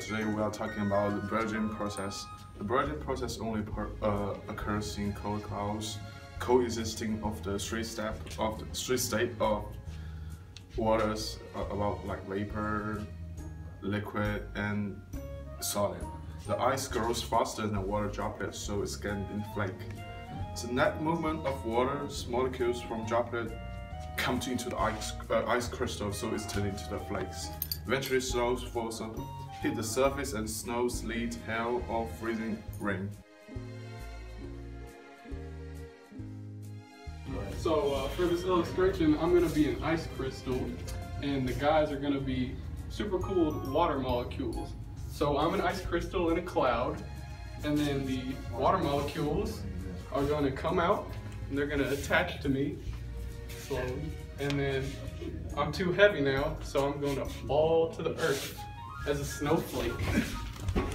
Today we are talking about the Bergeron process. The Bergeron process only per, uh, occurs in cold clouds coexisting of the three step of the three state of waters uh, about like vapor, liquid, and solid. The ice grows faster than the water droplets, so it can inflate. The net movement of water's molecules from droplet comes into the ice, uh, ice crystal, so it's turned into the flakes. Eventually, snow falls hit the surface and snow, sleet, hail, or freezing rain. So uh, for this illustration, I'm gonna be an ice crystal, and the guys are gonna be super cooled water molecules. So I'm an ice crystal in a cloud, and then the water molecules are gonna come out, and they're gonna attach to me slowly, and then I'm too heavy now, so I'm gonna fall to the earth as a snowflake.